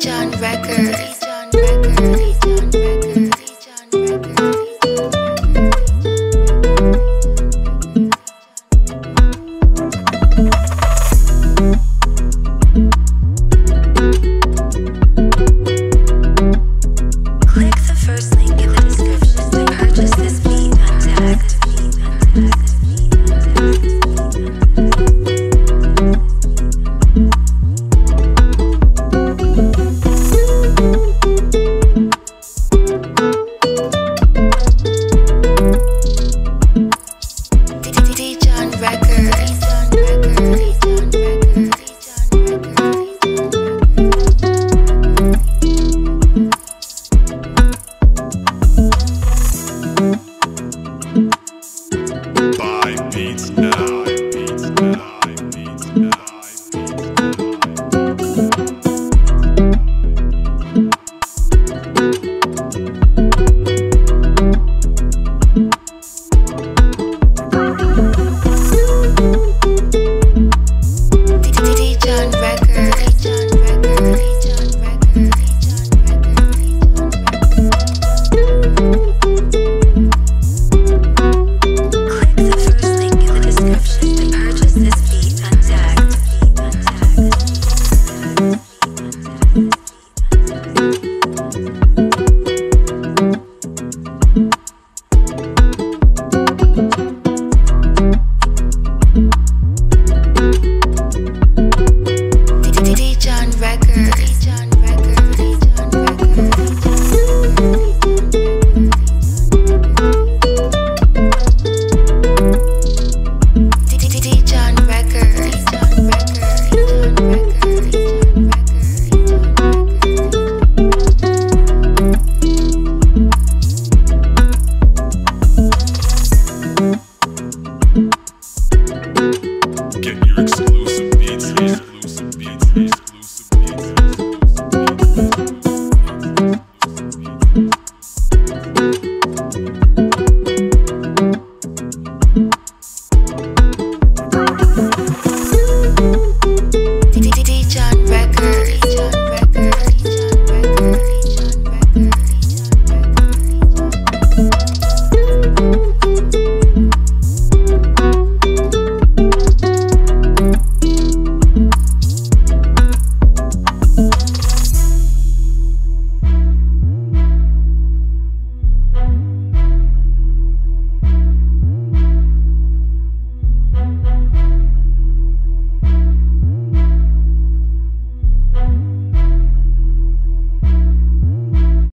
John Records.